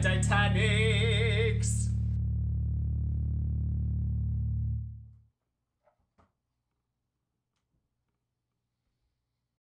Titanic.